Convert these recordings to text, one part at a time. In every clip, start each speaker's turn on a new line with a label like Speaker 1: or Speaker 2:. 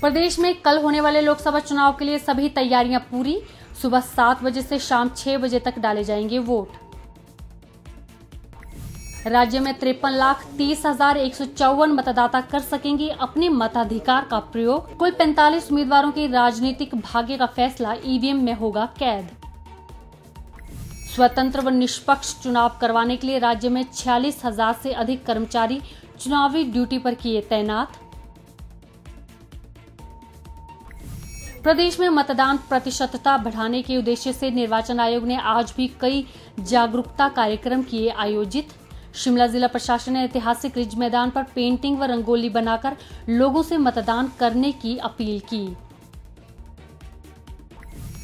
Speaker 1: प्रदेश में कल होने वाले लोकसभा चुनाव के लिए सभी तैयारियाँ पूरी। सुबह सात बजे से शाम छह बजे तक डाले जाएँगे वोट। राज्य में तिरपन लाख तीस हज़ार एक सौ चौवन मतदाता कर सकेंगे अपने मताधिकार का प्रयोग। कुल 45 उम्मीदवारों के राजनीतिक भाग्य का फैसला ईवीएम में होगा कैद। स्वतंत्र व निष्पक्ष चुनाव करवाने के लिए राज्य में छियालीस हज़ार से अधिक कर्मचारी चुनावी ड्यूटी पर किए तैनात। प्रदेश में मतदान प्रतिशतता बढ़ाने के उद्देश्य से निर्वाचन आयोग ने आज भी कई जागरूकता कार्यक्रम किए आयोजित। शिमला जिला प्रशासन ने ऐतिहासिक रिज मैदान पर पेंटिंग व रंगोली बनाकर लोगों से मतदान करने की अपील की।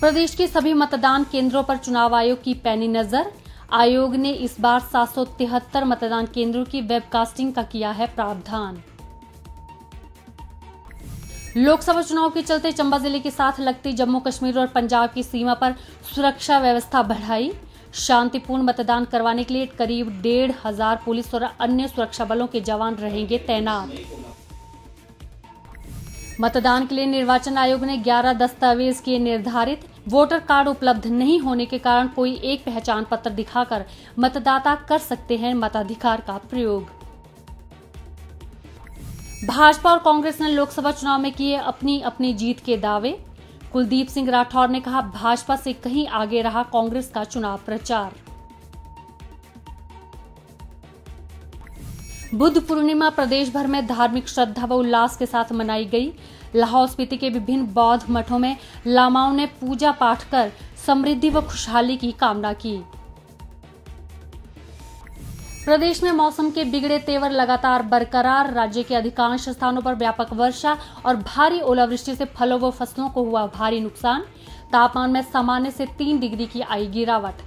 Speaker 1: प्रदेश के सभी मतदान केंद्रों पर चुनाव आयोग की पैनी नज़र। आयोग ने इस बार सात सौ तिहत्तर मतदान केंद्रों की वेबकास्टिंग का किया है प्रावधान। लोकसभा चुनाव के चलते चंबा ज़िले के साथ लगती जम्मू कश्मीर और पंजाब की सीमा पर सुरक्षा व्यवस्था बढ़ाई। शांतिपूर्ण मतदान करवाने के लिए करीब डेढ़ हज़ार पुलिस और अन्य सुरक्षा बलों के जवान रहेंगे तैनात। मतदान के लिए निर्वाचन आयोग ने 11 दस्तावेज़ किए निर्धारित। वोटर कार्ड उपलब्ध नहीं होने के कारण कोई एक पहचान पत्र दिखाकर मतदाता कर सकते हैं मताधिकार का प्रयोग। भाजपा और कांग्रेस ने लोकसभा चुनाव में किए अपनी अपनी जीत के दावे। कुलदीप सिंह राठौर ने कहा, भाजपा से कहीं आगे रहा कांग्रेस का चुनाव प्रचार। बुद्ध पूर्णिमा प्रदेश भर में धार्मिक श्रद्धा व उल्लास के साथ मनाई गई। लाहौल स्पीति के विभिन्न बौद्ध मठों में लामाओं ने पूजा पाठ कर समृद्धि व खुशहाली की कामना की। प्रदेश में मौसम के बिगड़े तेवर लगातार बरकरार। राज्य के अधिकांश स्थानों पर व्यापक वर्षा और भारी ओलावृष्टि से फलों व फ़सलों को हुआ भारी नुकसान। तापमान में सामान्य से तीन डिग्री की आई गिरावट।